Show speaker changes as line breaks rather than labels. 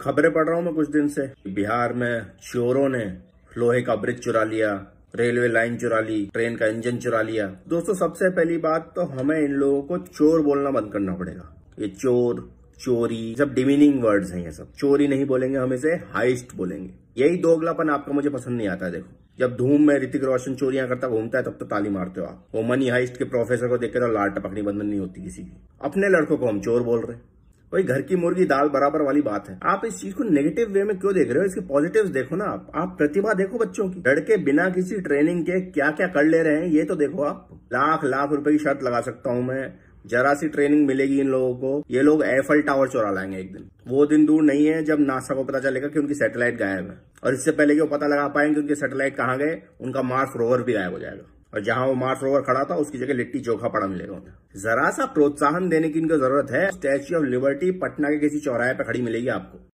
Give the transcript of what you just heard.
खबरें पढ़ रहा हूँ मैं कुछ दिन से। बिहार में चोरों ने लोहे का ब्रिज चुरा लिया, रेलवे लाइन चुरा ली, ट्रेन का इंजन चुरा लिया। दोस्तों, सबसे पहली बात तो हमें इन लोगों को चोर बोलना बंद करना पड़ेगा। ये चोर, चोरी सब डिमीनिंग वर्ड्स हैं ये सब। चोरी नहीं बोलेंगे, हम इसे हाइस्ट बोलेंगे। यही दोगलापन आपका मुझे पसंद नहीं आता देखो। जब धूम में ऋतिक रोशन चोरियाँ करता, घूमता है, तब तो ताली मारते हो आप। वो मनी हाइस्ट के प्रोफेसर को देख के तो लाल टपकनी बंधन नहीं होती किसी की। अपने लड़कों को हम चोर बोल रहे हैं। वही घर की मुर्गी दाल बराबर वाली बात है। आप इस चीज़ को नेगेटिव वे में क्यों देख रहे हो? इसके पॉजिटिव देखो ना आप। आप प्रतिभा देखो बच्चों की। लड़के बिना किसी ट्रेनिंग के क्या क्या कर ले रहे हैं, ये तो देखो आप। लाख लाख रुपए की शर्त लगा सकता हूँ मैं। जरा सी ट्रेनिंग मिलेगी इन लोगों को। ये लोग एफल टावर चुरा लाएँगे एक दिन। वो दिन दूर नहीं है जब नासा को पता चलेगा कि उनकी सैटेलाइट गायब है। और इससे पहले कि वो पता लगा पाएँगे उनके सैटेलाइट कहाँ गए, उनका मार्स रोवर भी गायब हो जाएगा। और जहाँ वो मार्स रोवर खड़ा था, उसकी जगह लिट्टी चोखा पड़ा मिलेगा जरा सा प्रोत्साहन देने की इनको ज़रूरत है, स्टैच्यू ऑफ़ लिबर्टी पटना के किसी चौराहे पर खड़ी मिलेगी आपको।